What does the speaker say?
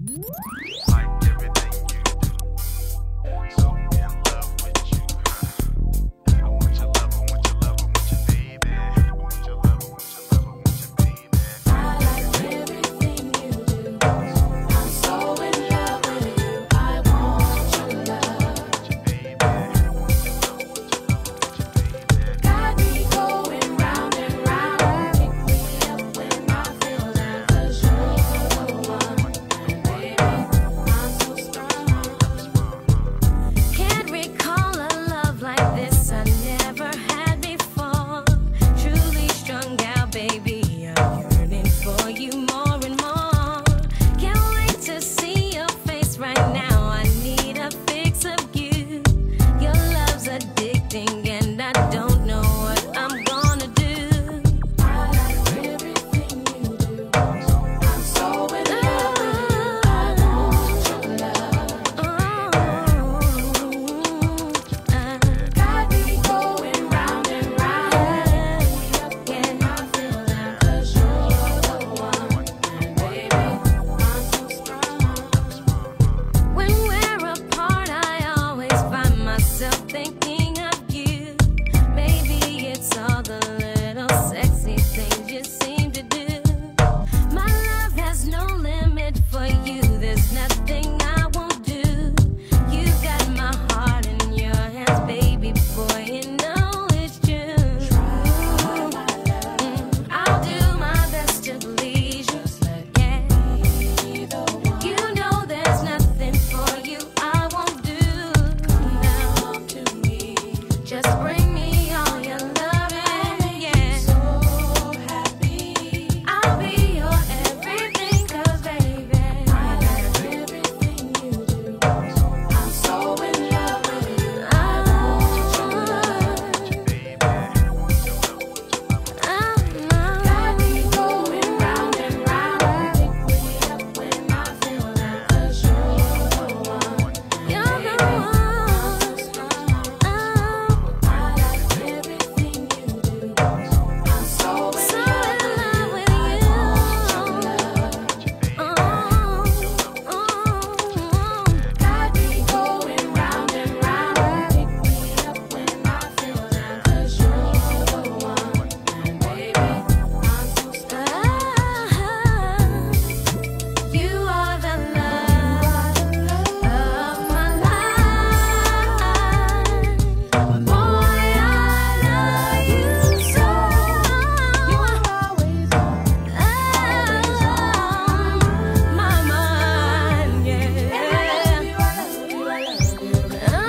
Música you.